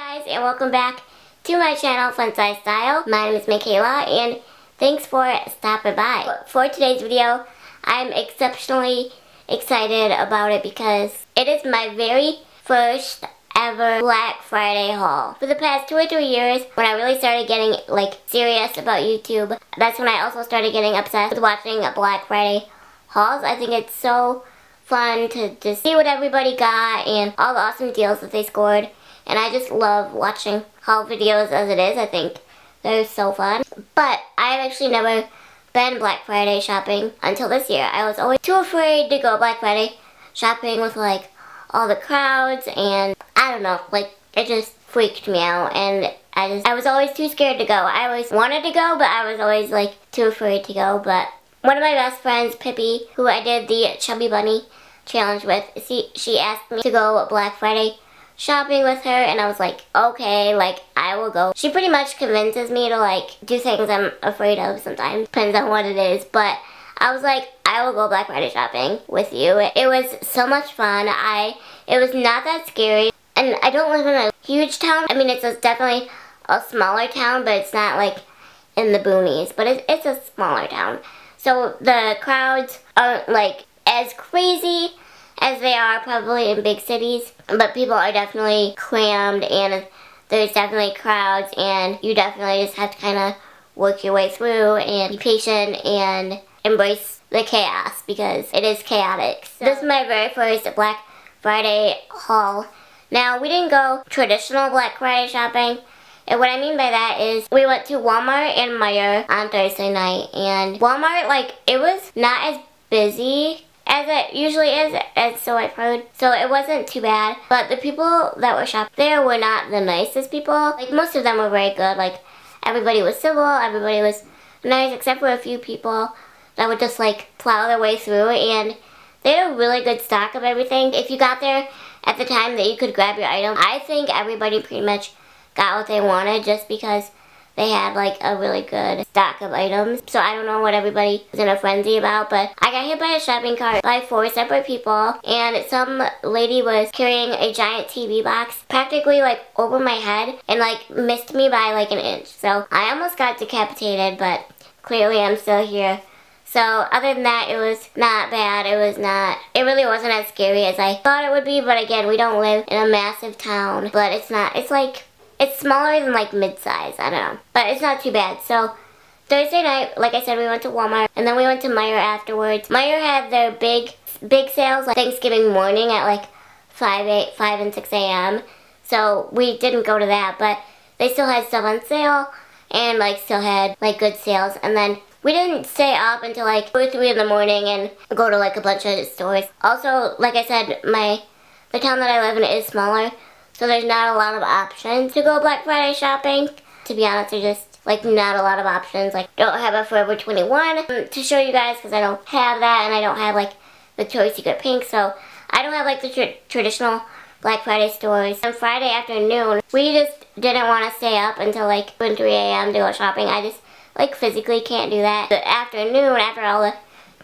Guys and welcome back to my channel Fun Size Style. My name is Michaela and thanks for stopping by. For today's video I'm exceptionally excited about it because it is my very first ever Black Friday haul. For the past two or three years when I really started getting like serious about YouTube that's when I also started getting obsessed with watching Black Friday hauls. I think it's so fun to just see what everybody got and all the awesome deals that they scored and I just love watching haul videos as it is. I think they're so fun. But I've actually never been Black Friday shopping until this year. I was always too afraid to go Black Friday shopping with like all the crowds and I don't know, like it just freaked me out and I just I was always too scared to go. I always wanted to go but I was always like too afraid to go but one of my best friends, Pippi, who I did the Chubby Bunny challenge with, she, she asked me to go Black Friday shopping with her and I was like, okay, like I will go. She pretty much convinces me to like do things I'm afraid of sometimes. Depends on what it is. But I was like, I will go Black Friday shopping with you. It was so much fun. I It was not that scary. And I don't live in a huge town. I mean, it's a, definitely a smaller town, but it's not like in the boonies. But it's, it's a smaller town. So the crowds aren't like as crazy as they are probably in big cities. But people are definitely crammed and there's definitely crowds and you definitely just have to kind of work your way through and be patient and embrace the chaos because it is chaotic. So this is my very first Black Friday haul. Now, we didn't go traditional Black Friday shopping. And what I mean by that is we went to Walmart and Meijer on Thursday night. And Walmart, like, it was not as busy as it usually is, and so I've. So it wasn't too bad. But the people that were shopping there were not the nicest people. Like most of them were very good. Like everybody was civil, everybody was nice, except for a few people that would just like plow their way through. And they had a really good stock of everything. If you got there at the time that you could grab your item, I think everybody pretty much got what they wanted just because they had like a really good stock of items. So I don't know what everybody was in a frenzy about, but I got hit by a shopping cart by four separate people, and some lady was carrying a giant TV box practically like over my head and like missed me by like an inch. So I almost got decapitated, but clearly I'm still here. So other than that, it was not bad. It was not, it really wasn't as scary as I thought it would be. But again, we don't live in a massive town. But it's not, it's like it's smaller than like mid-size, I don't know. But it's not too bad. So Thursday night, like I said, we went to Walmart and then we went to Meijer afterwards. Meijer had their big big sales like Thanksgiving morning at like 5, 8, 5 and 6 a.m. So we didn't go to that, but they still had stuff on sale and like still had like good sales. And then we didn't stay up until like 2 or 3 in the morning and go to like a bunch of stores. Also, like I said, my the town that I live in is smaller, so there's not a lot of options to go Black Friday shopping. To be honest, there's just like not a lot of options. Like don't have a Forever 21 um, to show you guys because I don't have that and I don't have like the Victoria's Secret Pink. So I don't have like the tra traditional Black Friday stores. On Friday afternoon, we just didn't want to stay up until like 2 and 3 a.m. to go shopping. I just like physically can't do that. The afternoon, after all the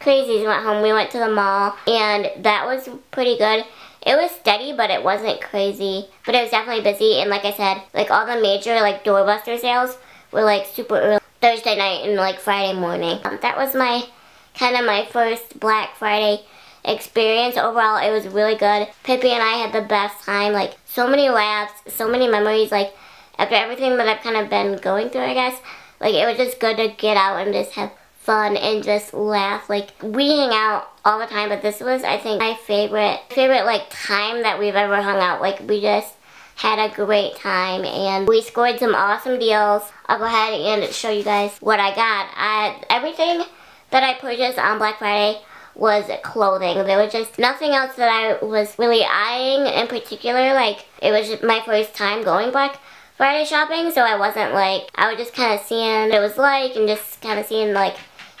crazies went home, we went to the mall and that was pretty good. It was steady, but it wasn't crazy. But it was definitely busy, and like I said, like all the major like doorbuster sales were like super early Thursday night and like Friday morning. Um, that was my kind of my first Black Friday experience. Overall, it was really good. Pippi and I had the best time. Like so many laughs, so many memories. Like after everything that I've kind of been going through, I guess. Like it was just good to get out and just have fun and just laugh. Like we hang out all the time, but this was I think my favorite favorite like time that we've ever hung out. Like we just had a great time and we scored some awesome deals. I'll go ahead and show you guys what I got. I, everything that I purchased on Black Friday was clothing. There was just nothing else that I was really eyeing in particular. Like, it was my first time going Black Friday shopping, so I wasn't like, I was just kind of seeing what it was like and just kind of seeing like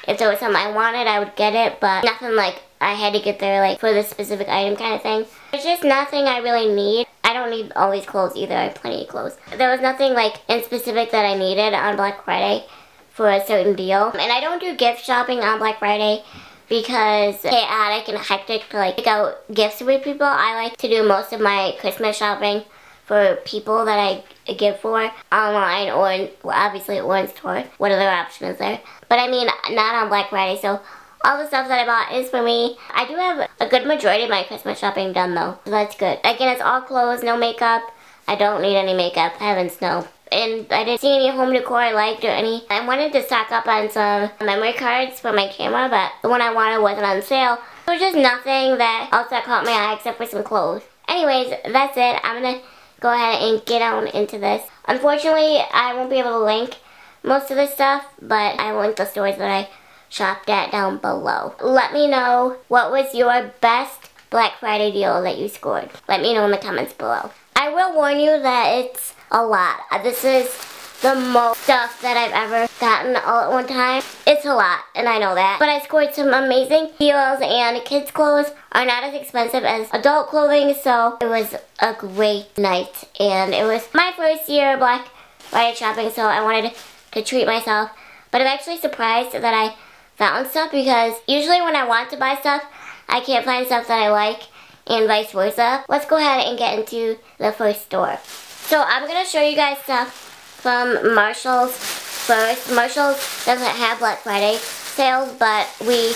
if there was something I wanted, I would get it, but nothing like I had to get there like for this specific item kind of thing. There's just nothing I really need. I don't need all these clothes either. I have plenty of clothes. There was nothing like in specific that I needed on Black Friday for a certain deal. And I don't do gift shopping on Black Friday because chaotic and hectic to like pick out gifts with people. I like to do most of my Christmas shopping for people that I give for online or obviously at one store. What other option is there? But I mean, not on Black Friday, so all the stuff that I bought is for me. I do have a good majority of my Christmas shopping done though, so that's good. Again, it's all clothes, no makeup. I don't need any makeup, heavens no. And I didn't see any home decor I liked or any. I wanted to stock up on some memory cards for my camera, but the one I wanted wasn't on sale. Was just nothing that also caught my eye except for some clothes. Anyways, that's it. I'm gonna go ahead and get on into this. Unfortunately, I won't be able to link most of this stuff, but I will link the stores that I shopped at down below. Let me know what was your best Black Friday deal that you scored. Let me know in the comments below. I will warn you that it's a lot. This is the most stuff that I've ever gotten all at one time. It's a lot, and I know that. But I scored some amazing deals, and kids' clothes are not as expensive as adult clothing, so it was a great night. And it was my first year Black Friday shopping, so I wanted to treat myself. But I'm actually surprised that I found stuff because usually when I want to buy stuff, I can't find stuff that I like and vice versa. Let's go ahead and get into the first store. So I'm going to show you guys stuff from Marshall's first. Marshall's doesn't have Black Friday sales, but we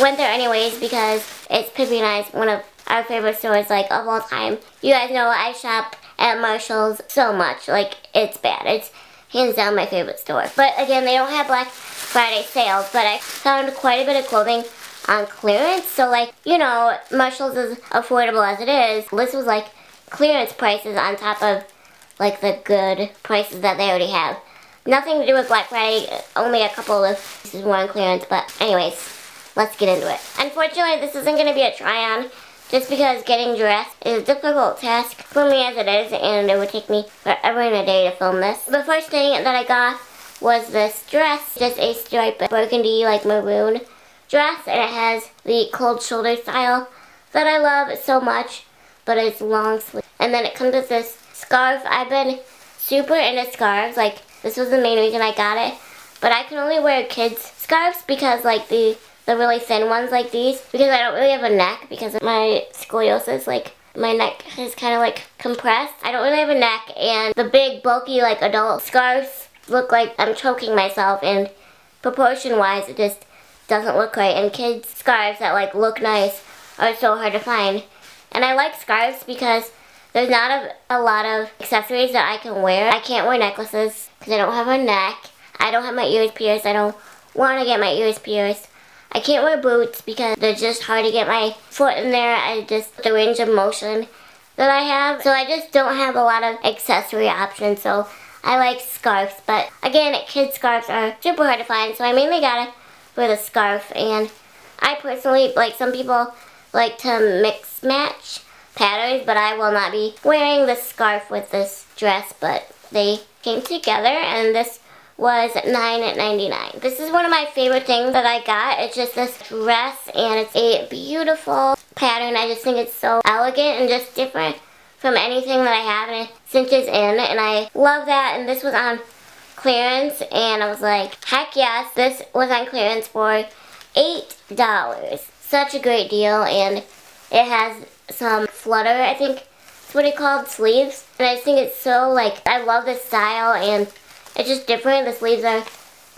went there anyways because it's Pippi and I's one of our favorite stores like of all time. You guys know I shop at Marshall's so much. Like, it's bad. It's hands down my favorite store. But again, they don't have Black Friday sales, but I found quite a bit of clothing on clearance. So like, you know, Marshall's is affordable as it is. This was like clearance prices on top of like the good prices that they already have. Nothing to do with Black Friday, only a couple of pieces were on clearance, but anyways, let's get into it. Unfortunately, this isn't going to be a try-on, just because getting dressed is a difficult task for me as it is, and it would take me forever and a day to film this. The first thing that I got was this dress, just a striped burgundy, like maroon dress, and it has the cold shoulder style that I love so much, but it's long sleeve. And then it comes with this scarf. I've been super into scarves. Like, this was the main reason I got it. But I can only wear kids scarves because, like, the, the really thin ones like these. Because I don't really have a neck because of my scoliosis. Like, my neck is kind of, like, compressed. I don't really have a neck. And the big, bulky, like, adult scarves look like I'm choking myself. And proportion-wise, it just doesn't look right. And kids scarves that, like, look nice are so hard to find. And I like scarves because there's not a, a lot of accessories that I can wear. I can't wear necklaces because I don't have a neck. I don't have my ears pierced. I don't want to get my ears pierced. I can't wear boots because they're just hard to get my foot in there. I just, the range of motion that I have. So I just don't have a lot of accessory options. So I like scarves. But again, kid scarves are super hard to find. So I mainly got it for the scarf. And I personally, like some people like to mix match patterns, but I will not be wearing this scarf with this dress, but they came together and this was $9.99. This is one of my favorite things that I got. It's just this dress and it's a beautiful pattern. I just think it's so elegant and just different from anything that I have and it cinches in and I love that and this was on clearance and I was like, heck yes, this was on clearance for $8. Such a great deal and it has some flutter, I think that's what it called, sleeves. And I think it's so, like, I love this style, and it's just different. The sleeves are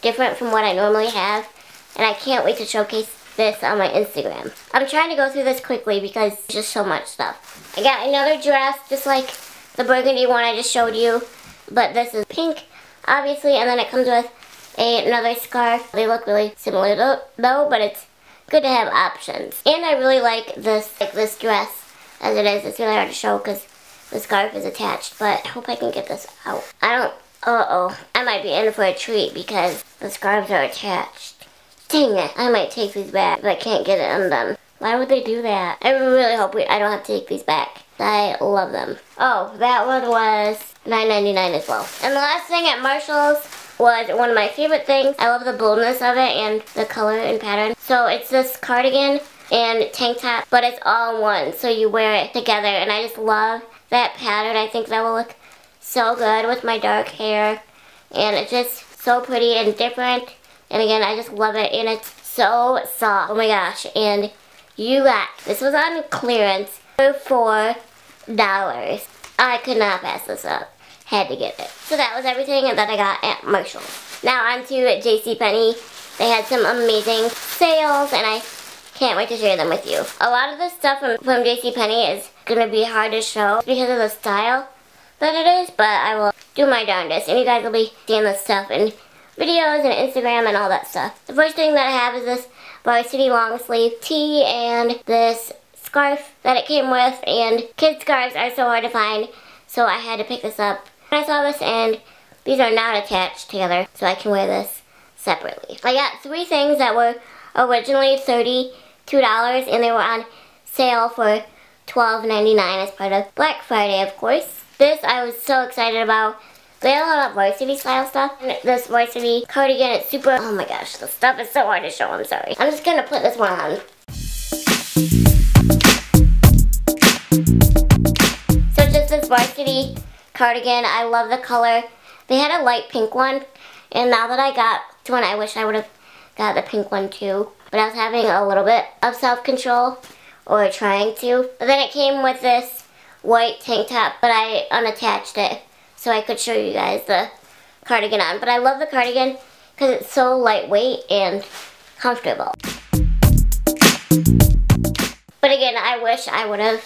different from what I normally have, and I can't wait to showcase this on my Instagram. I'm trying to go through this quickly because just so much stuff. I got another dress, just like the burgundy one I just showed you, but this is pink, obviously, and then it comes with a, another scarf. They look really similar though, but it's good to have options. And I really like this, like this dress as it is. It's really hard to show because the scarf is attached, but I hope I can get this out. I don't, uh-oh, I might be in for a treat because the scarves are attached. Dang it, I might take these back, but I can't get it undone. Why would they do that? I really hope we, I don't have to take these back. I love them. Oh, that one was $9.99 as well. And the last thing at Marshall's was one of my favorite things. I love the boldness of it and the color and pattern. So it's this cardigan and tank top, but it's all one, so you wear it together, and I just love that pattern. I think that will look so good with my dark hair, and it's just so pretty and different, and again, I just love it, and it's so soft. Oh my gosh, and you got, this was on clearance for $4. I could not pass this up. Had to get it. So that was everything that I got at Marshall. Now on to JCPenney. They had some amazing sales and I can't wait to share them with you. A lot of the stuff from, from JCPenney is going to be hard to show because of the style that it is, but I will do my darndest. And you guys will be seeing this stuff in videos and Instagram and all that stuff. The first thing that I have is this varsity long sleeve tee and this scarf that it came with. And kid scarves are so hard to find, so I had to pick this up. I saw this and these are not attached together, so I can wear this separately. I got three things that were originally $32 and they were on sale for $12.99 as part of Black Friday, of course. This I was so excited about. They had a lot of varsity style stuff. And this varsity cardigan, it's super, oh my gosh, the stuff is so hard to show, I'm sorry. I'm just gonna put this one on. So just this varsity cardigan, I love the color. They had a light pink one, and now that I got one, I wish I would have got the pink one too. But I was having a little bit of self-control, or trying to. But then it came with this white tank top, but I unattached it so I could show you guys the cardigan on. But I love the cardigan because it's so lightweight and comfortable. But again, I wish I would have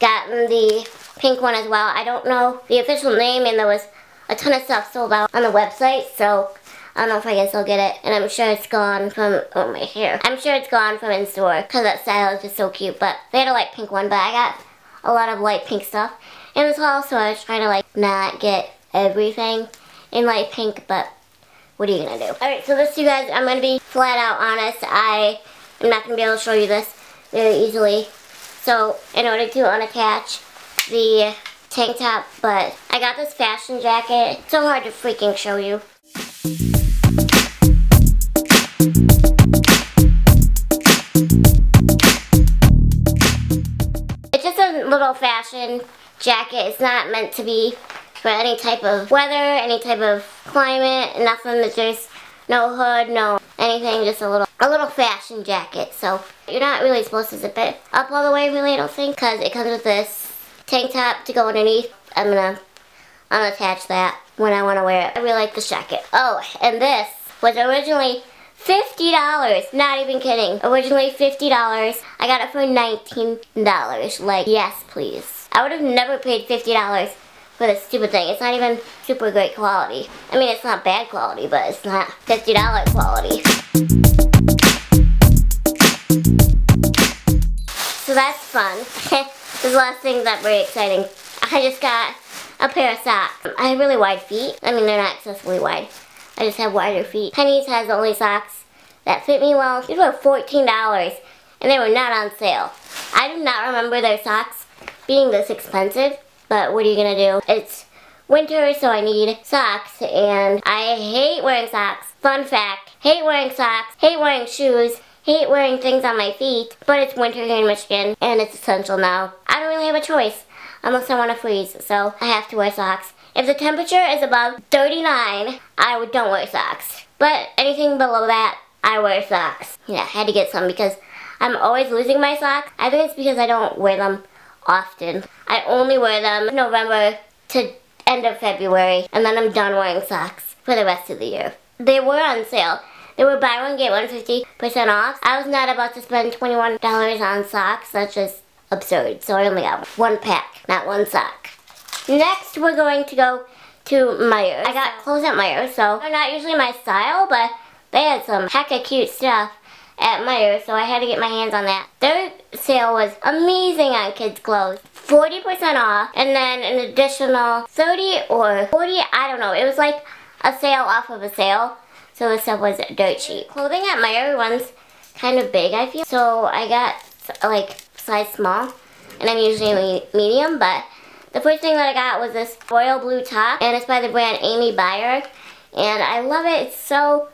gotten the pink one as well. I don't know the official name and there was a ton of stuff sold out on the website, so I don't know if I can still get it. And I'm sure it's gone from, oh my hair. I'm sure it's gone from in store because that style is just so cute. But they had a light pink one, but I got a lot of light pink stuff in this haul, so I was trying to like not get everything in light pink, but what are you gonna do? Alright, so this you guys, I'm gonna be flat out honest. I am not gonna be able to show you this very easily. So in order to unattach the tank top, but I got this fashion jacket. It's so hard to freaking show you. Fashion jacket. It's not meant to be for any type of weather, any type of climate, nothing. There's just no hood, no anything, just a little a little fashion jacket. So you're not really supposed to zip it up all the way, really, I don't think, because it comes with this tank top to go underneath. I'm gonna unattach that when I want to wear it. I really like this jacket. Oh, and this was originally $50. Not even kidding. Originally $50. I got it for $19. Like, yes, please. I would have never paid $50 for this stupid thing. It's not even super great quality. I mean, it's not bad quality, but it's not $50 quality. So that's fun. this last thing that very exciting. I just got a pair of socks. I have really wide feet. I mean, they're not excessively wide. I just have wider feet. Penney's has only socks that fit me well. These were $14 and they were not on sale. I do not remember their socks being this expensive, but what are you gonna do? It's winter, so I need socks, and I hate wearing socks. Fun fact, hate wearing socks, hate wearing shoes, hate wearing things on my feet, but it's winter here in Michigan, and it's essential now. I don't really have a choice unless I want to freeze, so I have to wear socks. If the temperature is above 39, I don't wear socks. But anything below that, I wear socks. Yeah, I had to get some because I'm always losing my socks. I think it's because I don't wear them often. I only wear them November to end of February, and then I'm done wearing socks for the rest of the year. They were on sale. They were buy one, get one 50% off. I was not about to spend $21 on socks. That's just absurd. So I only got one pack, not one sock. Next, we're going to go to Meijer. I got clothes at Meijer, so they're not usually my style, but they had some hecka cute stuff at Meijer, so I had to get my hands on that. Their sale was amazing on kids' clothes. 40% off, and then an additional 30 or 40, I don't know. It was like a sale off of a sale, so the stuff was dirt cheap. Clothing at Meijer runs kind of big, I feel. So I got like size small, and I'm usually medium, but the first thing that I got was this royal blue top, and it's by the brand Amy Byer, and I love it. It's so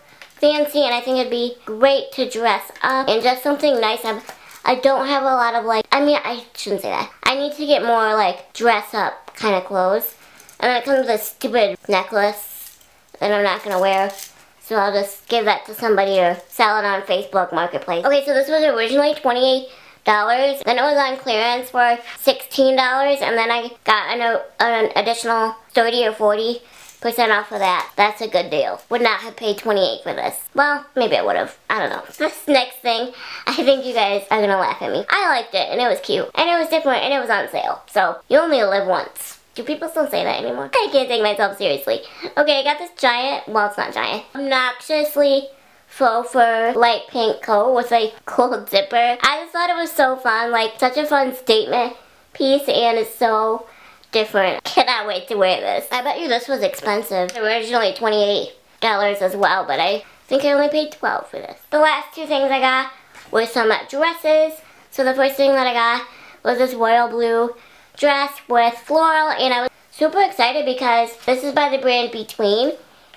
fancy, and I think it'd be great to dress up, and just something nice. I'm, I don't have a lot of, like, I mean, I shouldn't say that. I need to get more, like, dress up kind of clothes. And then it comes with a stupid necklace that I'm not going to wear. So I'll just give that to somebody or sell it on Facebook Marketplace. Okay, so this was originally $28 Then it was on clearance for $16 and then I got an, an additional 30 or 40 percent off of that. That's a good deal. Would not have paid 28 for this. Well, maybe I would have. I don't know. This next thing, I think you guys are gonna laugh at me. I liked it and it was cute and it was different and it was on sale. So you only live once. Do people still say that anymore? I can't take myself seriously. Okay, I got this giant, well it's not giant, obnoxiously faux fur light pink coat with a cool zipper. I just thought it was so fun, like such a fun statement piece and it's so different. Cannot wait to wear this. I bet you this was expensive. Originally $28 as well, but I think I only paid 12 for this. The last two things I got were some dresses. So the first thing that I got was this royal blue dress with floral and I was super excited because this is by the brand Between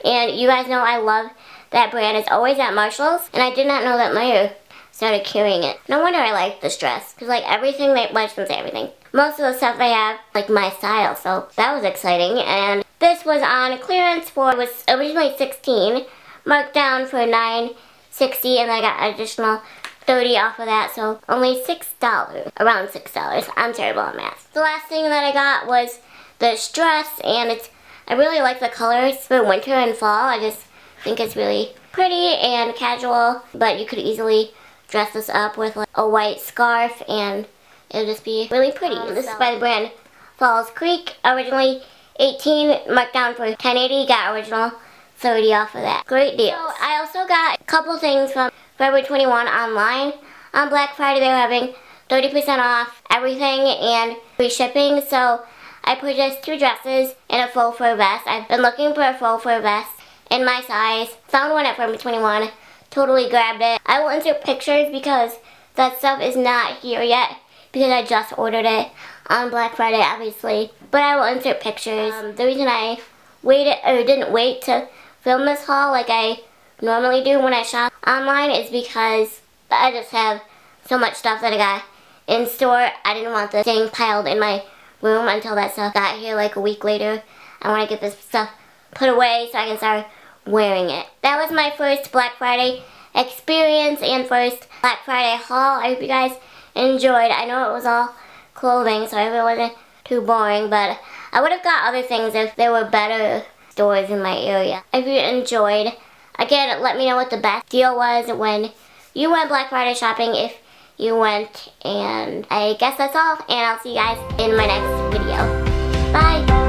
and you guys know I love that brand. It's always at Marshall's and I did not know that Meijer started carrying it. No wonder I like this dress because like everything they, well I shouldn't say everything, most of the stuff I have like my style so that was exciting and this was on clearance for it was originally 16 marked down for 9.60 and I got additional 30 off of that so only $6 around $6 I'm terrible at math. The last thing that I got was this dress and it's I really like the colors for winter and fall. I just think it's really pretty and casual but you could easily dress this up with like a white scarf and it'll just be really pretty. Um, this so. is by the brand Falls Creek. Originally 18, marked down for 1080, got original 30 off of that. Great deal. So I also got a couple things from Forever 21 online. On Black Friday they were having 30% off everything and free shipping. So I purchased two dresses and a faux fur vest. I've been looking for a faux fur vest in my size. Found one at Forever 21. Totally grabbed it. I will insert pictures because that stuff is not here yet because I just ordered it on Black Friday, obviously. But I will insert pictures. Um, the reason I waited or didn't wait to film this haul like I normally do when I shop online is because I just have so much stuff that I got in store. I didn't want this thing piled in my room until that stuff got here like a week later. I want to get this stuff put away so I can start wearing it. That was my first Black Friday experience and first Black Friday haul. I hope you guys enjoyed. I know it was all clothing, so I hope it wasn't too boring, but I would have got other things if there were better stores in my area. If you enjoyed, again, let me know what the best deal was when you went Black Friday shopping, if you went, and I guess that's all, and I'll see you guys in my next video. Bye!